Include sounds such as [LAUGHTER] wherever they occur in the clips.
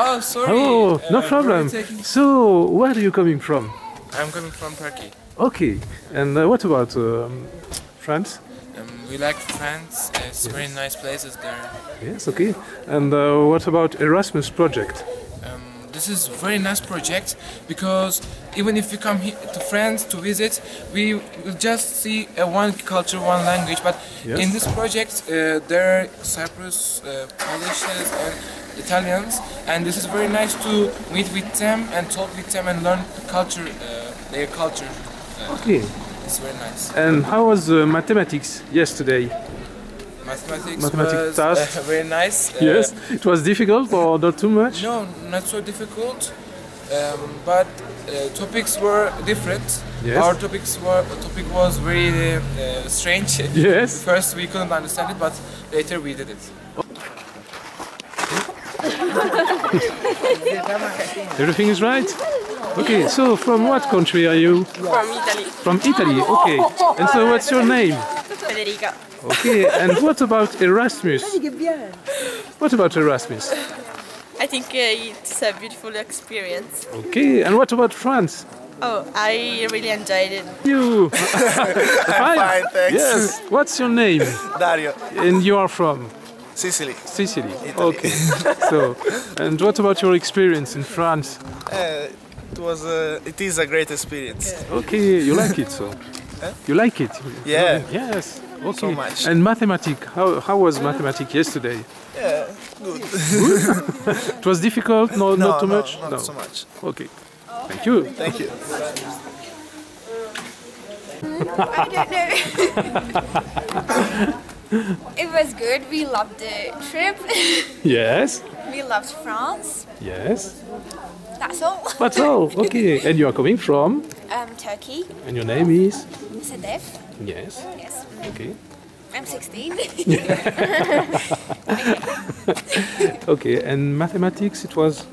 Oh, sorry. Oh, no Uh, problem. taking- So, where are you coming from? I'm coming from Turkey. Okay, and uh, what about um, France? Um, we like France. Uh, It's very nice places there. Yes, okay. And uh, what about Erasmus project? Um, this is very nice project because even if you come here to France to visit, we will just see uh, one culture, one language. But Yes. in this project, uh, there are Cyprus, uh, Polishes, and Italians, and this is very nice to meet with them and talk with them and learn culture, uh, their culture. Okay. It's very nice. And how was uh, mathematics yesterday? Mathematics, Mathematics was task. uh, [LAUGHS] very nice. Uh, yes, it was difficult or not too much? No, not so difficult. Um, but uh, topics were different. Yes. Our topics were topic was very uh, strange. Yes. [LAUGHS] First we couldn't understand it, but later we did it. [LAUGHS] Everything is right? Okay, so from what country are you? From Italy. From Italy, okay. And so what's your name? Federica. Okay, and what about Erasmus? What about Erasmus? I think uh, it's a beautiful experience. Okay, and what about France? Oh, I really enjoyed it. You? [LAUGHS] Fine, Fine, thanks. Yes. What's your name? Dario, And you are from Sicily. Sicily. Okay. so, and what about your experience in France? Uh, it was a, it is a great experience. Okay, you like it so? [LAUGHS] You like it? Yeah. Yes. Okay. So much. And mathematics, how, how was mathematics yesterday? Yeah, good. It was difficult? No, no, not too no, much? Not no. so much. Okay. Thank you. Thank you. [LAUGHS] [LAUGHS] It was good. We loved the trip. [LAUGHS] Yes. we loved France. Yes. That's all. [LAUGHS] That's all. Okay. And you are coming from? Um, Turkey. And your name is? Sedef. Yes. Yes. Okay. I'm 16. Okay. And mathematics, it was. uh,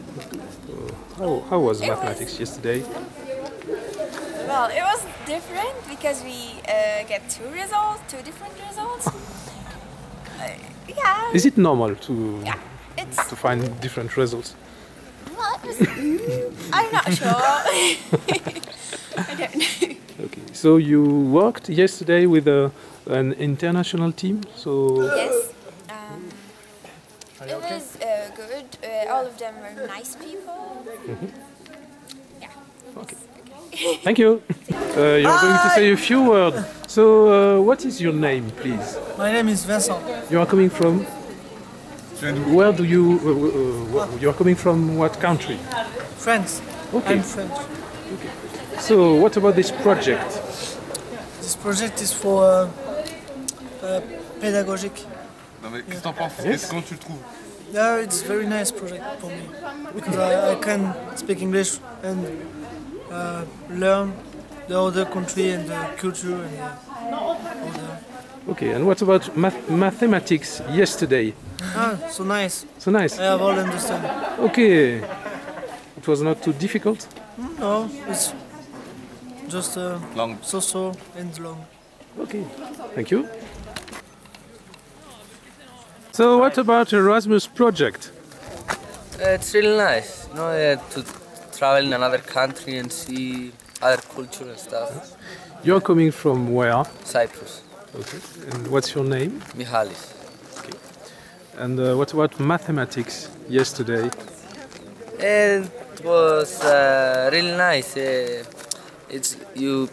How, how was It was- mathematics yesterday? well, it was different because we uh, get two results, two different results. [LAUGHS] Uh, yeah. Is it normal to Yeah. It's. to find different results? Well, was, [LAUGHS] mm, I'm not sure. [LAUGHS] I don't know. Okay. So you worked yesterday with a, an international team. So Yes. Um, it was uh, good. Uh, all of them were nice people. Yeah. Okay. Thank you. Uh, you're going to say a few words. So, uh, what is your name, please? My name is Vincent. You are coming from? Where do you? Uh, uh, uh, you are coming from what country? France. Okay. I'm French. Okay. So, what about this project? This project is for uh, uh, pedagogic. Non mais qu'est-ce que t'en penses Qu'est-ce Comment tu le trouves Yeah, it's a very nice project for me because I, I can speak English and uh, learn the other country and the culture and the other. Okay. And what about math- mathematics yesterday? Ah, so nice. So nice. I have all understand. Okay. It was not too difficult. No, it's just uh, Long. so so and long. Okay. Thank you. So, what about Erasmus project? It's really nice, you know, uh, to travel in another country and see other culture and stuff. You're coming from where? Cyprus, Okay. And what's your name? Mihalis. Okay. And uh, what about mathematics yesterday? And it was uh, really nice. Uh, it's you.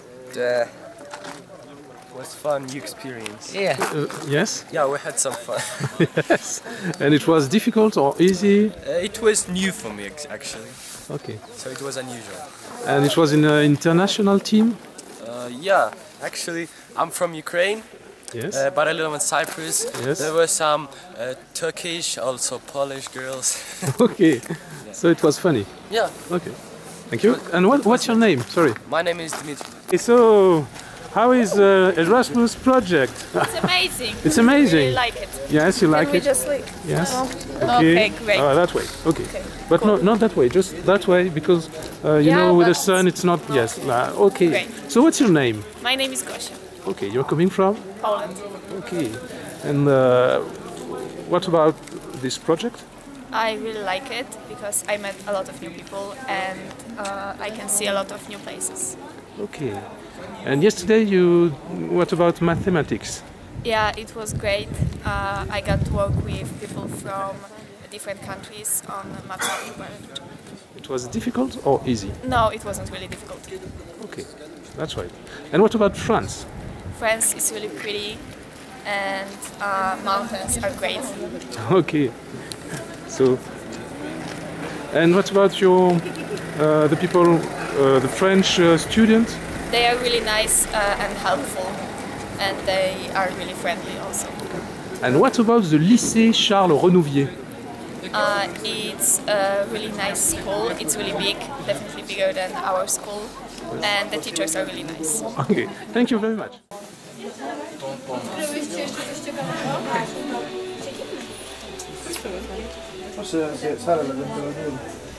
Was fun, new experience. yeah. Uh, yes? Yeah, we had some fun. [LAUGHS] yes. And it was difficult or easy? Uh, it was new for me actually, Okay. so it was unusual. And it was in an international team? Uh, yeah, actually, I'm from Ukraine, Yes. uh, but I live in Cyprus. Yes. There were some uh, Turkish, also Polish girls. [LAUGHS] okay. So it was funny. yeah, Okay. Thank you. And what, what's your name? Sorry. my name is Dimitri. Okay, so, how is uh, Erasmus project? It's amazing. It's amazing. Really like it. Yes, you like it? we just like Yes. Okay, great. Ah, that way. Okay. But no, not that way. Just that way because uh, you Yeah, know with the sun it's not. Yes. Uh, okay. Great. So what's your name? My name is Gosia. Okay, you're coming from. Poland. Okay. And uh, what about this project? I really like it because I met a lot of new people and uh, I can see a lot of new places. Okay. And yesterday you. What about mathematics? Yeah, it was great. Uh, I got to work with people from different countries on mathematics project. It was difficult or easy? No, it wasn't really difficult. Okay, that's right. And what about France? France is really pretty and uh, mountains are great. [LAUGHS] Okay. So. And what about your uh, the people, the French uh, students? They are really nice uh, and helpful and they are really friendly also. And what about the lycée Charles Renouvier? Uh, it's a really nice school. It's really big, definitely bigger than our school, and the teachers are really nice. Okay, thank you very much.